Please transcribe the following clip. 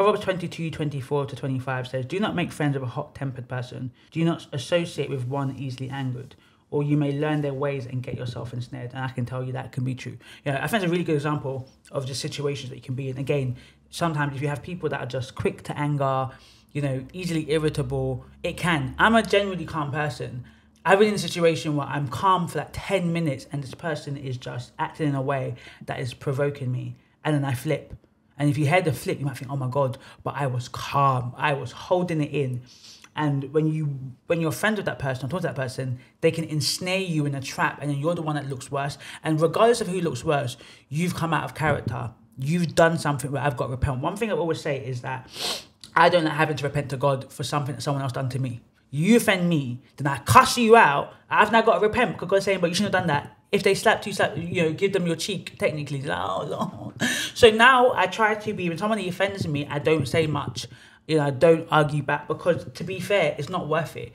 Proverbs 22, 24 to 25 says, Do not make friends with a hot tempered person. Do not associate with one easily angered. Or you may learn their ways and get yourself ensnared. And I can tell you that can be true. Yeah, I think it's a really good example of just situations that you can be in. Again, sometimes if you have people that are just quick to anger, you know, easily irritable, it can. I'm a genuinely calm person. I've been in a situation where I'm calm for like 10 minutes and this person is just acting in a way that is provoking me. And then I flip. And if you heard the flip, you might think, oh my God, but I was calm. I was holding it in. And when you when you're friends with that person or talk to that person, they can ensnare you in a trap and then you're the one that looks worse. And regardless of who looks worse, you've come out of character. You've done something where I've got to repent. One thing I always say is that I don't like having to repent to God for something that someone else done to me. You offend me, then I cuss you out. I've now got to repent because God's saying, but you shouldn't have done that. If they slapped you, slap, you know, give them your cheek, technically. Like, oh, Lord. So now I try to be, when somebody offends me, I don't say much. You know, I don't argue back because to be fair, it's not worth it.